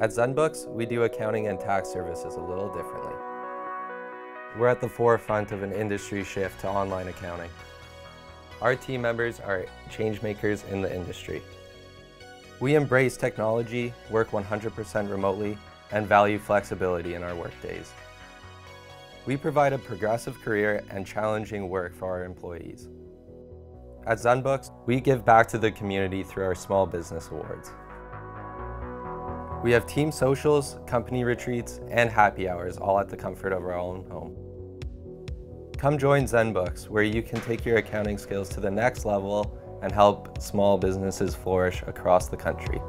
At ZenBooks, we do accounting and tax services a little differently. We're at the forefront of an industry shift to online accounting. Our team members are changemakers in the industry. We embrace technology, work 100% remotely, and value flexibility in our workdays. We provide a progressive career and challenging work for our employees. At ZenBooks, we give back to the community through our Small Business Awards. We have team socials, company retreats, and happy hours all at the comfort of our own home. Come join ZenBooks, where you can take your accounting skills to the next level and help small businesses flourish across the country.